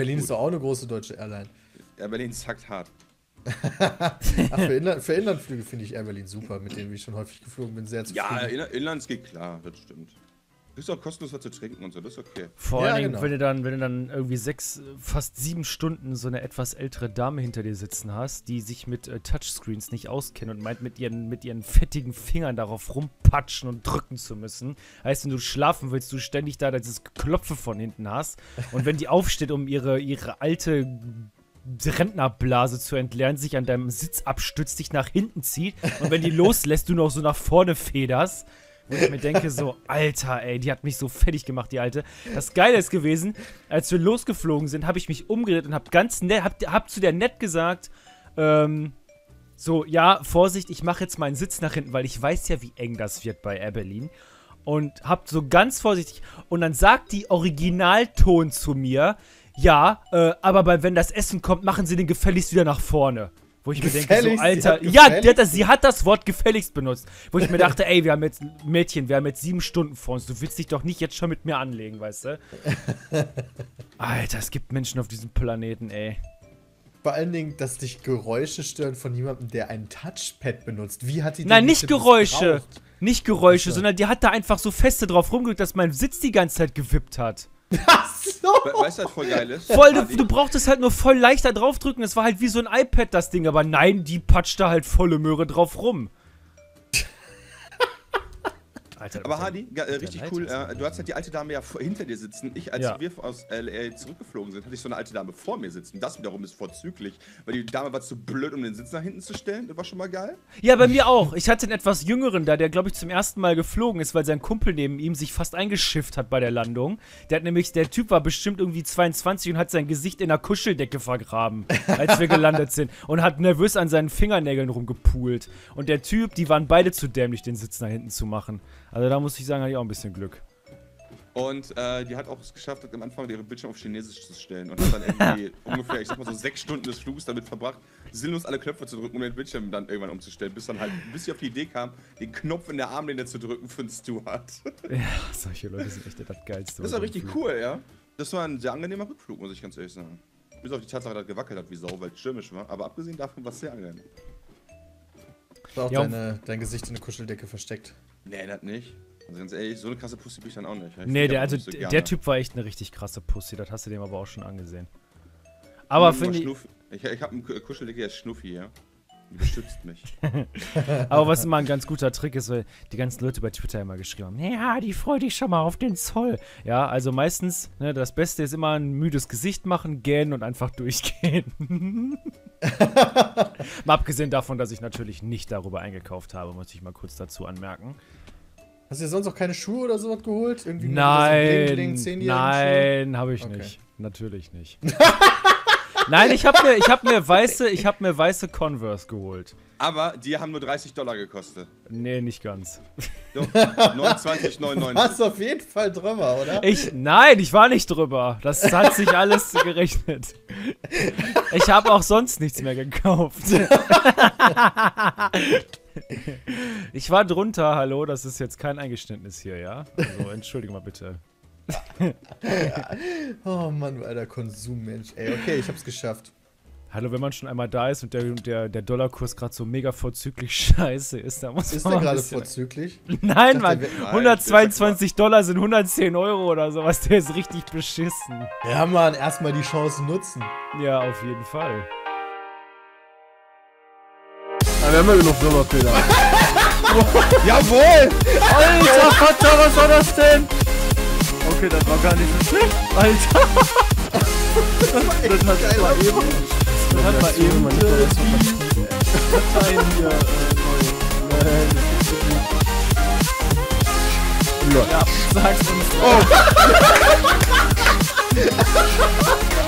Berlin ist doch auch eine große deutsche Airline. Air Berlin zackt hart. Ach, für, Inland, für Inlandflüge finde ich Air Berlin super, mit denen ich schon häufig geflogen bin. Sehr Ja, zufrieden. Inland, Inlands geht klar, das stimmt. Kriegst auch kostenlos was zu trinken und so, das ist okay. Vor Ja, allen Dingen, genau. wenn du dann, wenn du dann irgendwie sechs, fast sieben Stunden so eine etwas ältere Dame hinter dir sitzen hast, die sich mit äh, Touchscreens nicht auskennt und meint, mit ihren, mit ihren fettigen Fingern darauf rumpatschen und drücken zu müssen. Heißt, wenn du schlafen willst, du ständig da dieses Klopfe von hinten hast. Und wenn die aufsteht, um ihre, ihre alte Rentnerblase zu entleeren, sich an deinem Sitz abstützt, dich nach hinten zieht und wenn die loslässt, du noch so nach vorne federst. Wo ich mir denke, so, Alter, ey, die hat mich so fertig gemacht, die Alte. Das Geile ist gewesen, als wir losgeflogen sind, habe ich mich umgedreht und habe ganz nett, hab, hab zu der nett gesagt, ähm, so, ja, Vorsicht, ich mache jetzt meinen Sitz nach hinten, weil ich weiß ja, wie eng das wird bei Air Berlin. Und hab so ganz vorsichtig, und dann sagt die Originalton zu mir, ja, äh, aber bei, wenn das Essen kommt, machen sie den gefälligst wieder nach vorne. Wo ich mir denke, so, Alter, ja, das, sie hat das Wort gefälligst benutzt. Wo ich mir dachte, ey, wir haben jetzt, Mädchen, wir haben jetzt sieben Stunden vor uns, du willst dich doch nicht jetzt schon mit mir anlegen, weißt du? Alter, es gibt Menschen auf diesem Planeten, ey. Vor allen Dingen, dass dich Geräusche stören von jemandem, der ein Touchpad benutzt. Wie hat die Nein, nicht Geräusche. Nicht Geräusche, sondern die hat da einfach so feste drauf rumgedrückt, dass mein Sitz die ganze Zeit gewippt hat. So. We weißt du, was voll geil ist? Voll, du, du brauchtest halt nur voll leichter draufdrücken. Es war halt wie so ein iPad, das Ding. Aber nein, die patscht da halt volle Möhre drauf rum. Alter, Aber. Hardy, ga- äh, richtig Leid cool. Äh, du hast halt die alte Dame ja hinter dir sitzen. Ich, als Ja. wir aus LA zurückgeflogen sind, hatte ich so eine alte Dame vor mir sitzen. Das wiederum ist vorzüglich, weil die Dame war zu blöd, um den Sitz nach hinten zu stellen. Das war schon mal geil. Ja, bei mir auch. Ich hatte einen etwas jüngeren da, der, glaube ich, zum ersten Mal geflogen ist, weil sein Kumpel neben ihm sich fast eingeschifft hat bei der Landung. Der hat nämlich, der Typ war bestimmt irgendwie 22 und hat sein Gesicht in der Kuscheldecke vergraben, als wir gelandet sind. Und hat nervös an seinen Fingernägeln rumgepult. Und der Typ, die waren beide zu dämlich, den Sitz nach hinten zu machen. Also da muss ich sagen, hatte ich auch ein bisschen Glück. Und äh, die hat auch es geschafft, am Anfang ihre Bildschirm auf Chinesisch zu stellen. Und hat dann irgendwie ungefähr, ich sag mal so sechs Stunden des Fluges damit verbracht, sinnlos alle Knöpfe zu drücken, um den Bildschirm dann irgendwann umzustellen. Bis dann halt, bis sie auf die Idee kam, den Knopf in der Armlehne zu drücken für einen Steward. Ja, solche Leute sind echt das Geilste. Das war richtig Flug- cool, ja. Das war ein sehr angenehmer Rückflug, muss ich ganz ehrlich sagen. Bis auf die Tatsache, dass er gewackelt hat wie Sau, weil es stürmisch war. Aber abgesehen davon war es sehr angenehm. War auch Ja, deine, dein Gesicht in der Kuscheldecke versteckt. Nee, das nicht. Also ganz ehrlich, so eine krasse Pussy bin ich dann auch nicht. Ich Nee, der, also so der Typ war echt eine richtig krasse Pussy. Das hast du dem aber auch schon angesehen. Aber finde ich. Ich, ich habe einen Ku- Kuscheldecke, der ist Schnuffi, ja. Die beschützt mich. Aber was immer ein ganz guter Trick ist, weil die ganzen Leute bei Twitter immer geschrieben haben, ja, die freut dich schon mal auf den Zoll. Ja, also meistens, ne, das Beste ist immer ein müdes Gesicht machen, gähnen und einfach durchgehen. mal abgesehen davon, dass ich natürlich nicht darüber eingekauft habe, muss ich mal kurz dazu anmerken. Hast du dir sonst auch keine Schuhe oder sowas geholt? Irgendwie Nein, so Bling-Bling, 10-jährigen nein, habe ich Okay. nicht. Natürlich nicht. nein, ich habe mir, ich hab mir weiße, ich habe mir weiße Converse geholt. Aber die haben nur 30 Dollar gekostet. Nee, nicht ganz. So, 29,99. Schuhe. Warst auf jeden Fall drüber, oder? Ich, nein, ich war nicht drüber. Das hat sich alles gerechnet. Ich habe auch sonst nichts mehr gekauft. Ich war drunter, hallo, das ist jetzt kein Eingeständnis hier, ja? Also, entschuldige mal bitte. Oh Mann, alter Konsummensch. Ey, okay, ich hab's geschafft. Hallo, wenn man schon einmal da ist und der, der, der Dollarkurs gerade so mega vorzüglich scheiße ist, da muss Ist man der mal ein gerade vorzüglich? Nein, dachte, Mann, der wär- 122 Dollar sind 110 Euro oder sowas, der ist richtig beschissen. Ja, Mann, erstmal die Chance nutzen. Ja, auf jeden Fall. Aber wir haben ja genug Firma, Peter. Jawohl! Alter Vater, was war das denn? Okay, das war gar nicht so schlecht. Alter. das hat mal eben. Das hat mal eben. Die Dateien hier. Äh, neu. Ja, sag's uns. Oh!